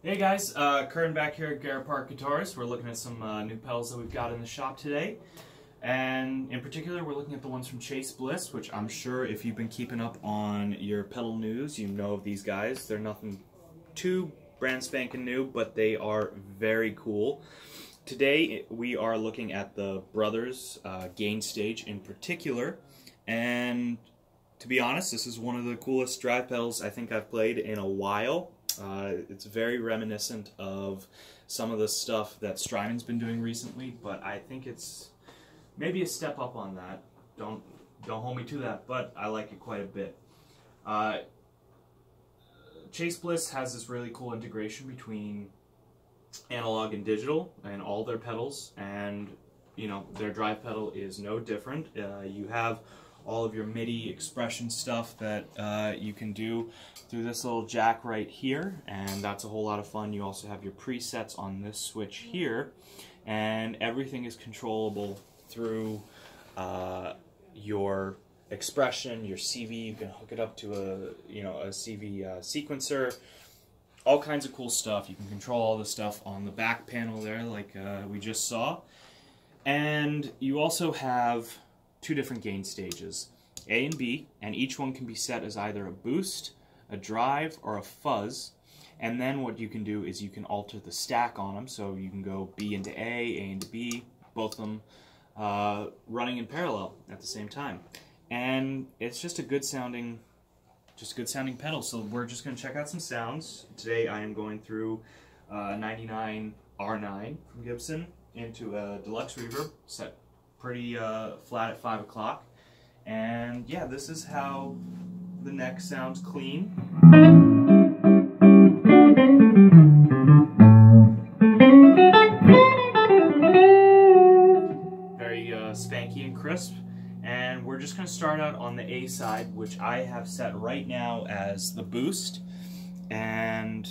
Hey guys, uh, Curran back here at Garrett Park Guitars. We're looking at some uh, new pedals that we've got in the shop today. And in particular, we're looking at the ones from Chase Bliss, which I'm sure if you've been keeping up on your pedal news, you know of these guys. They're nothing too brand spanking new, but they are very cool. Today, we are looking at the Brothers uh, Gain Stage in particular. And to be honest, this is one of the coolest drive pedals I think I've played in a while. Uh, it's very reminiscent of some of the stuff that Strymon's been doing recently, but I think it's maybe a step up on that. Don't don't hold me to that, but I like it quite a bit. Uh, Chase Bliss has this really cool integration between analog and digital and all their pedals, and you know their drive pedal is no different. Uh, you have all of your MIDI expression stuff that uh, you can do through this little jack right here, and that's a whole lot of fun. You also have your presets on this switch here, and everything is controllable through uh, your expression, your CV. You can hook it up to a you know a CV uh, sequencer. All kinds of cool stuff. You can control all the stuff on the back panel there, like uh, we just saw. And you also have two different gain stages, A and B, and each one can be set as either a boost, a drive, or a fuzz. And then what you can do is you can alter the stack on them, so you can go B into A, A into B, both of them uh, running in parallel at the same time. And it's just a good sounding, just a good sounding pedal. So we're just going to check out some sounds. Today I am going through uh, 99 R9 from Gibson into a deluxe reverb set pretty uh, flat at 5 o'clock. And yeah, this is how the neck sounds clean. Very uh, spanky and crisp. And we're just going to start out on the A side, which I have set right now as the boost. And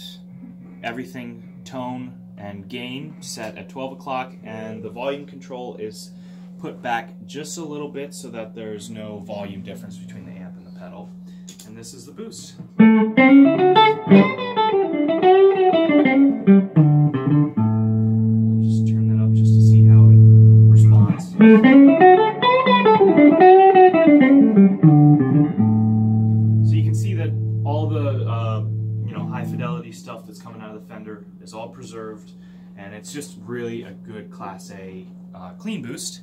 everything tone and gain set at 12 o'clock. And the volume control is put back just a little bit so that there's no volume difference between the amp and the pedal. And this is the boost. just turn that up just to see how it responds. So you can see that all the uh, you know high fidelity stuff that's coming out of the Fender is all preserved and it's just really a good class A uh, clean boost.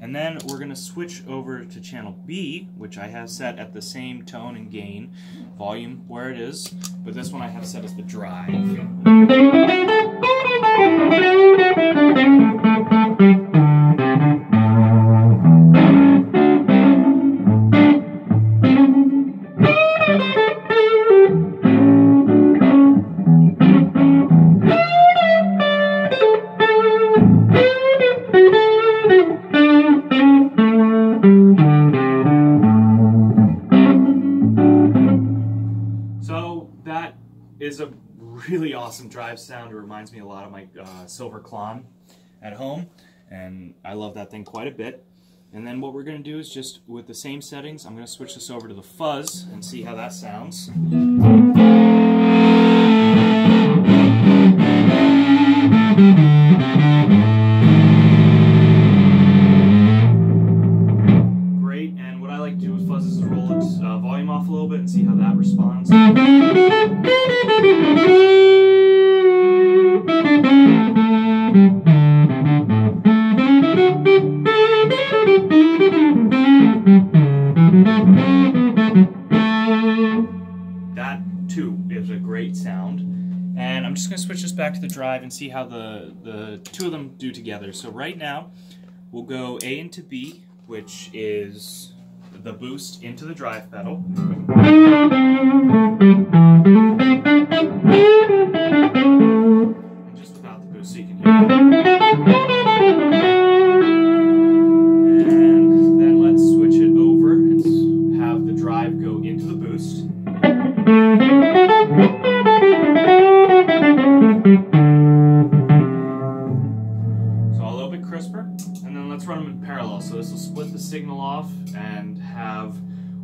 And then we're going to switch over to channel B, which I have set at the same tone and gain, volume where it is, but this one I have set as the drive. That is a really awesome drive sound. It reminds me a lot of my uh, Silver Klon at home, and I love that thing quite a bit. And then what we're going to do is just, with the same settings, I'm going to switch this over to the fuzz and see how that sounds. Uh, volume off a little bit and see how that responds. That too is a great sound. And I'm just going to switch this back to the drive and see how the, the two of them do together. So right now, we'll go A into B, which is the boost into the drive pedal. Just about the boost so you can hear. And then let's switch it over and have the drive go into the boost. So this will split the signal off and have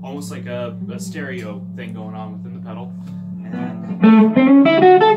almost like a, a stereo thing going on within the pedal. And